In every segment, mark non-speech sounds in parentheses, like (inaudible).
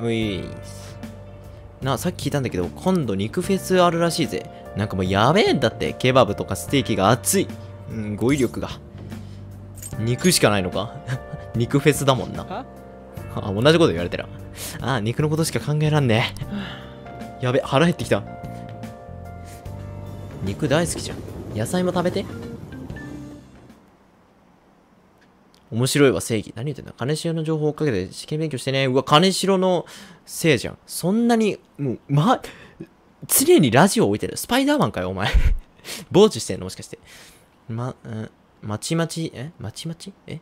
ういなさっき聞いたんだけど今度肉フェスあるらしいぜ。なんかもうやべえんだって。ケバブとかステーキが熱い。うん語彙力が。肉しかないのか？(laughs) 肉フェスだもんな。あ同じこと言われてる。あ肉のことしか考えらんねえ。やべ腹減ってきた。肉大好きじゃん。野菜も食べて面白いわ正義。何言ってんだ？金城の情報をかけて試験勉強してね。うわ金城のせいじゃん。そんなにもうま常にラジオ置いてる。スパイダーマンかよお前。(laughs) 傍受してんのもしかして。ま、うん、まちまち？え？まちまち？え？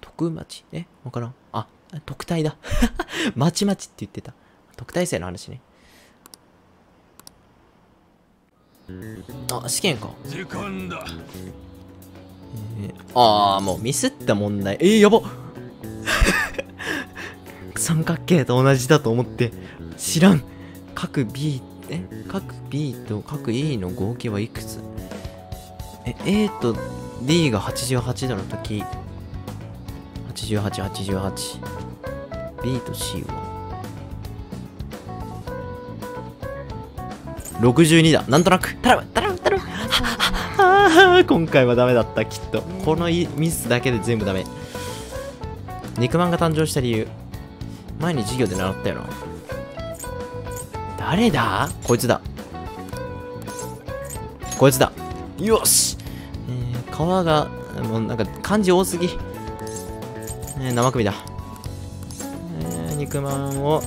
徳町？え？わからん。あ特待だ。(laughs) まちまちって言ってた。特待生の話ね。あ試験か。時間だえー、ああもうミスった問題。えー、やば。(laughs) 三角形と同じだと思って。知らん。各 B え？各 B と各 E の合計はいくつ？え A と D が88度の時8888 B と C は？62だ。なんとなく。頼む頼む。今回はダメだったきっと。このミスだけで全部ダメ。肉まんが誕生した理由。前に授業で習ったよな。誰だ？こいつだ。こいつだ。よし、えー、皮がもうなんか漢字多すぎ、えー、生首だ、えー、肉まんを。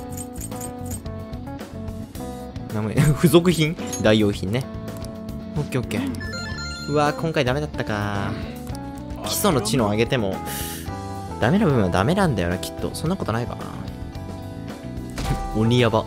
名前 (laughs) 付属品？代用品ね。オッケーオッケー。うわ今回ダメだったか。基礎の知能上げても。ダメな部分はダメなんだよなきっと。そんなことないかな。鬼やば